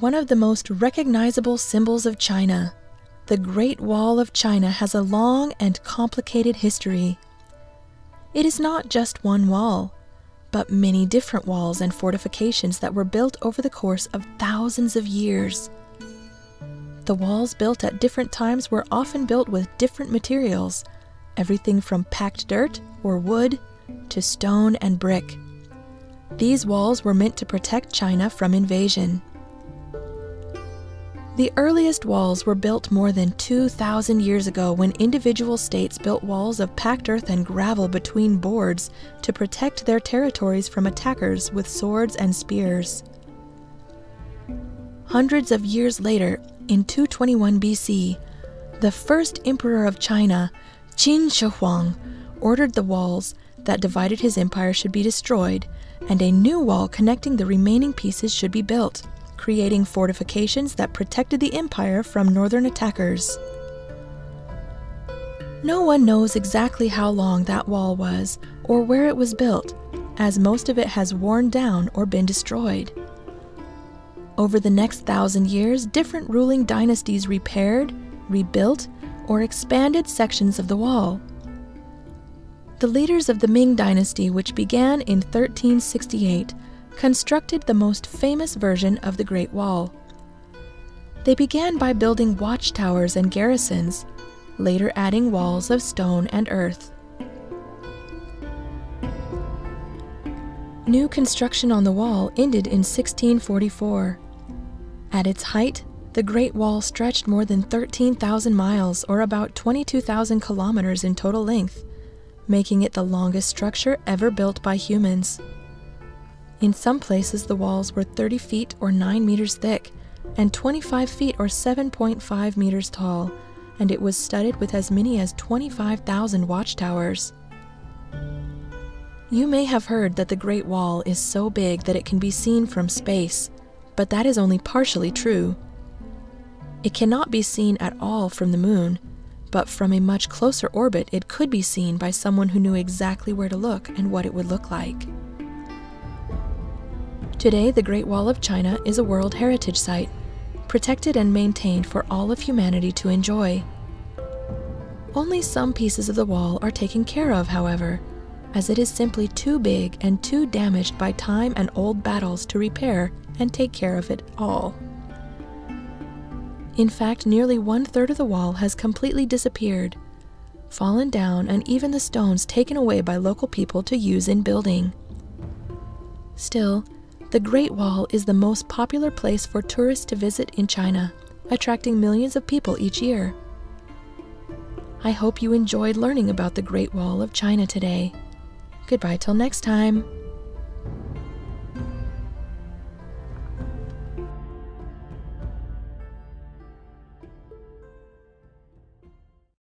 one of the most recognizable symbols of China. The Great Wall of China has a long and complicated history. It is not just one wall, but many different walls and fortifications that were built over the course of thousands of years. The walls built at different times were often built with different materials, everything from packed dirt or wood to stone and brick. These walls were meant to protect China from invasion. The earliest walls were built more than 2,000 years ago when individual states built walls of packed earth and gravel between boards to protect their territories from attackers with swords and spears. Hundreds of years later, in 221 BC, the first emperor of China, Qin Shi Huang, ordered the walls that divided his empire should be destroyed, and a new wall connecting the remaining pieces should be built, creating fortifications that protected the empire from northern attackers. No one knows exactly how long that wall was or where it was built, as most of it has worn down or been destroyed. Over the next thousand years, different ruling dynasties repaired, rebuilt, or expanded sections of the wall. The leaders of the Ming Dynasty, which began in 1368, constructed the most famous version of the Great Wall. They began by building watchtowers and garrisons, later adding walls of stone and earth. New construction on the wall ended in 1644. At its height, the Great Wall stretched more than 13,000 miles, or about 22,000 kilometers in total length making it the longest structure ever built by humans. In some places, the walls were 30 feet or 9 meters thick and 25 feet or 7.5 meters tall, and it was studded with as many as 25,000 watchtowers. You may have heard that the Great Wall is so big that it can be seen from space, but that is only partially true. It cannot be seen at all from the moon, but from a much closer orbit, it could be seen by someone who knew exactly where to look and what it would look like. Today, the Great Wall of China is a World Heritage Site, protected and maintained for all of humanity to enjoy. Only some pieces of the wall are taken care of, however, as it is simply too big and too damaged by time and old battles to repair and take care of it all. In fact, nearly one third of the wall has completely disappeared, fallen down, and even the stones taken away by local people to use in building. Still, the Great Wall is the most popular place for tourists to visit in China, attracting millions of people each year. I hope you enjoyed learning about the Great Wall of China today. Goodbye till next time.